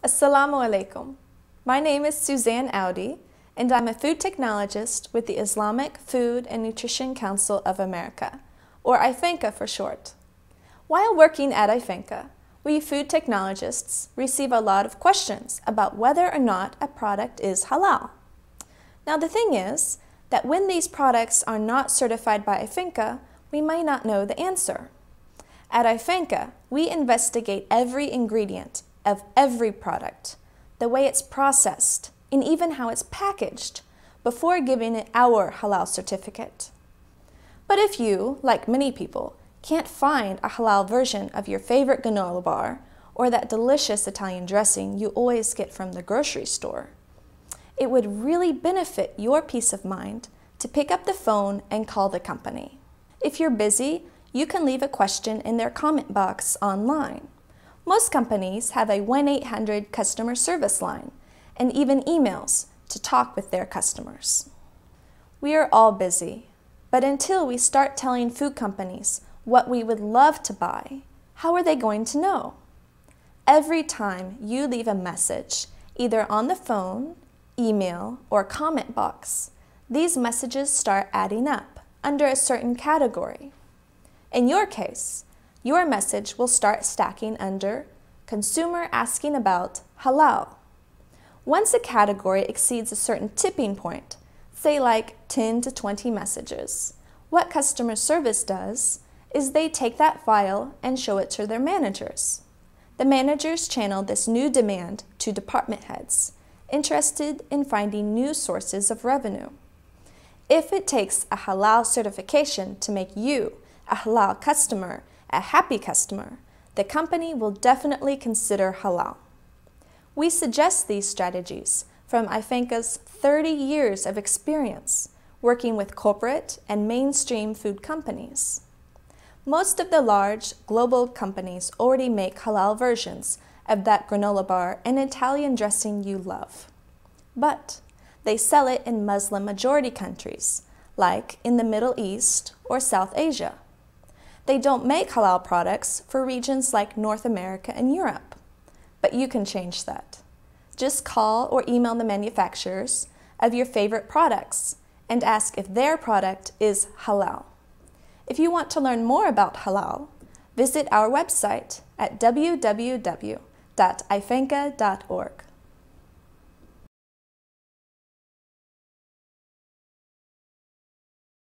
Assalamu alaikum. My name is Suzanne Audi, and I'm a food technologist with the Islamic Food and Nutrition Council of America, or IFANCA for short. While working at IFANCA, we food technologists receive a lot of questions about whether or not a product is halal. Now, the thing is that when these products are not certified by IFANCA, we might not know the answer. At IFANCA, we investigate every ingredient of every product, the way it's processed, and even how it's packaged before giving it our halal certificate. But if you, like many people, can't find a halal version of your favorite granola bar or that delicious Italian dressing you always get from the grocery store, it would really benefit your peace of mind to pick up the phone and call the company. If you're busy, you can leave a question in their comment box online. Most companies have a 1 800 customer service line and even emails to talk with their customers. We are all busy, but until we start telling food companies what we would love to buy, how are they going to know? Every time you leave a message, either on the phone, email, or comment box, these messages start adding up under a certain category. In your case, your message will start stacking under Consumer asking about halal. Once a category exceeds a certain tipping point, say like 10 to 20 messages, what customer service does is they take that file and show it to their managers. The managers channel this new demand to department heads, interested in finding new sources of revenue. If it takes a halal certification to make you, a halal customer, a happy customer, the company will definitely consider halal. We suggest these strategies from IFANCA's 30 years of experience working with corporate and mainstream food companies. Most of the large global companies already make halal versions of that granola bar and Italian dressing you love. But they sell it in Muslim majority countries, like in the Middle East or South Asia. They don't make halal products for regions like North America and Europe. But you can change that. Just call or email the manufacturers of your favorite products and ask if their product is halal. If you want to learn more about halal, visit our website at www.ifanca.org.